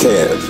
Kev.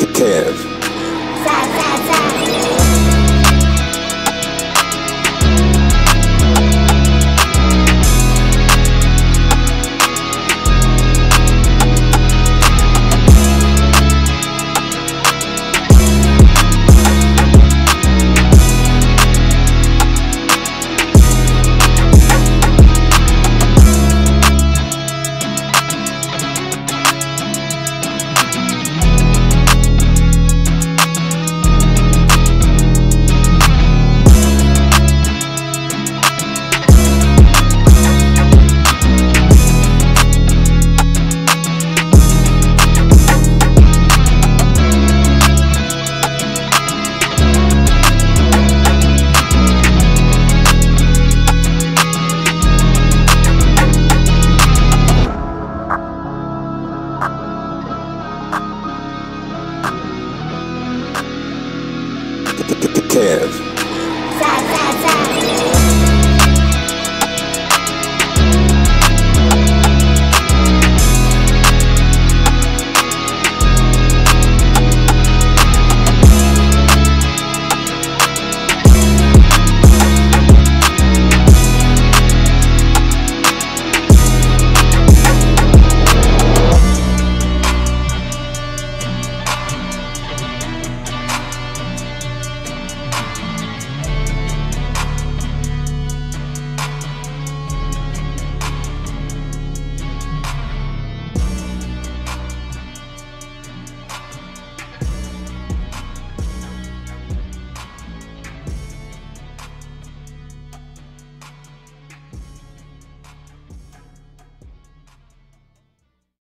Live.